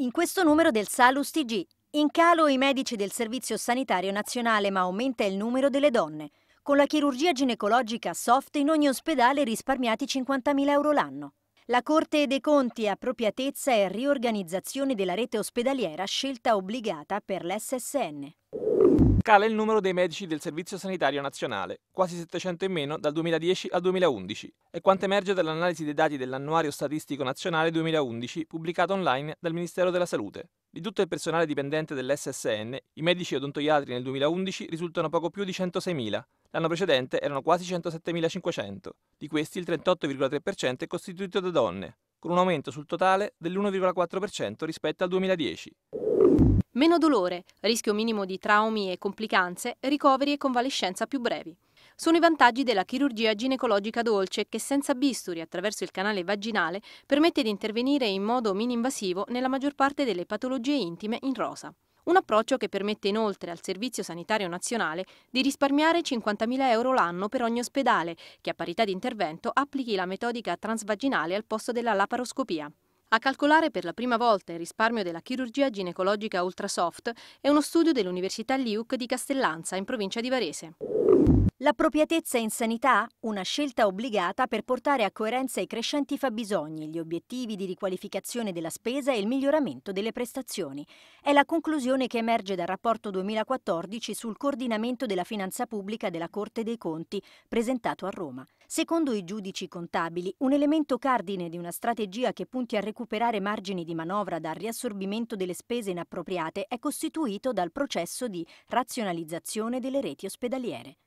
In questo numero del Salus TG, in calo i medici del Servizio Sanitario Nazionale, ma aumenta il numero delle donne. Con la chirurgia ginecologica soft in ogni ospedale risparmiati 50.000 euro l'anno. La Corte dei Conti appropriatezza e riorganizzazione della rete ospedaliera scelta obbligata per l'SSN. Cala il numero dei medici del Servizio Sanitario Nazionale, quasi 700 in meno dal 2010 al 2011, è quanto emerge dall'analisi dei dati dell'Annuario Statistico Nazionale 2011 pubblicato online dal Ministero della Salute. Di tutto il personale dipendente dell'SSN, i medici odontoiatri nel 2011 risultano poco più di 106.000, L'anno precedente erano quasi 107.500, di questi il 38,3% è costituito da donne, con un aumento sul totale dell'1,4% rispetto al 2010. Meno dolore, rischio minimo di traumi e complicanze, ricoveri e convalescenza più brevi. Sono i vantaggi della chirurgia ginecologica dolce che senza bisturi attraverso il canale vaginale permette di intervenire in modo mini-invasivo nella maggior parte delle patologie intime in rosa. Un approccio che permette inoltre al Servizio Sanitario Nazionale di risparmiare 50.000 euro l'anno per ogni ospedale che a parità di intervento applichi la metodica transvaginale al posto della laparoscopia. A calcolare per la prima volta il risparmio della chirurgia ginecologica ultrasoft è uno studio dell'Università Liuc di Castellanza in provincia di Varese. L'appropriatezza in sanità? Una scelta obbligata per portare a coerenza i crescenti fabbisogni, gli obiettivi di riqualificazione della spesa e il miglioramento delle prestazioni. È la conclusione che emerge dal rapporto 2014 sul coordinamento della finanza pubblica della Corte dei Conti, presentato a Roma. Secondo i giudici contabili, un elemento cardine di una strategia che punti a recuperare margini di manovra dal riassorbimento delle spese inappropriate è costituito dal processo di razionalizzazione delle reti ospedaliere.